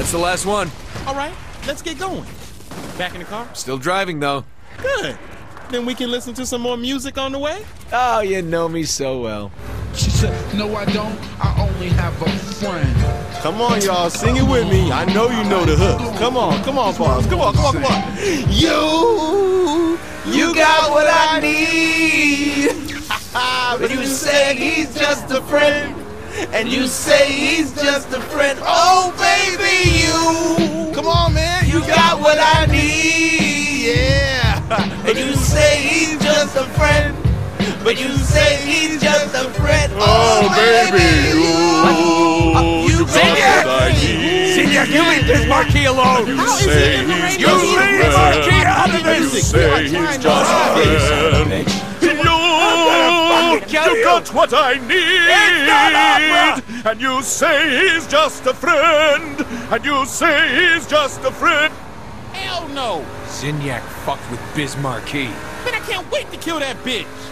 That's the last one. All right, let's get going. Back in the car? Still driving, though. Good. Then we can listen to some more music on the way? Oh, you know me so well. She said, No, I don't. I only have a friend. Come on, y'all, sing it with me. I know you know the hook. Come on, come on, Pauls. Come on, come on, come on. You, you got what I need. but you say he's just a friend. And you say he's just a friend. Oh, baby, got what I need. Yeah. And you say he's just a friend. But you say he's just a friend. Oh, oh baby, you. You got what I need. Zinyak, you leave Biz Markie alone! How is it in the radio? You leave Markie out of You say he's just a friend. You you. got what I need. And you say he's just a friend. And you say he's just a friend. Hell no. Zinyak fucked with Biz Markie. Man, I can't wait to kill that bitch.